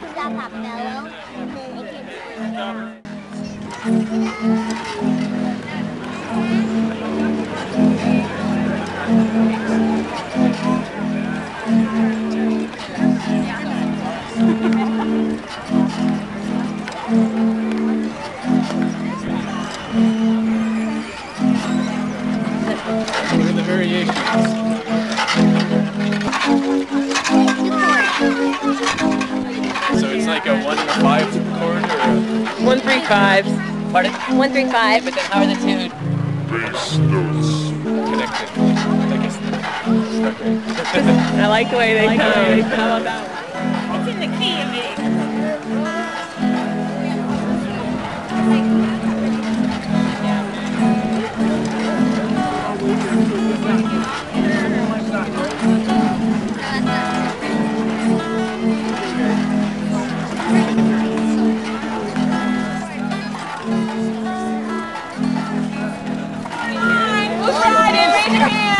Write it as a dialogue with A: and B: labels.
A: at Mellow.
B: Look at the variations. Like a one and a five chord or a
C: One three five.
D: Pardon?
C: One three five.
D: But then how are the two
B: connected. I guess. Okay.
C: I like the way they come. How about that?
E: It's in the key of it. Who's riding? Raise your hand.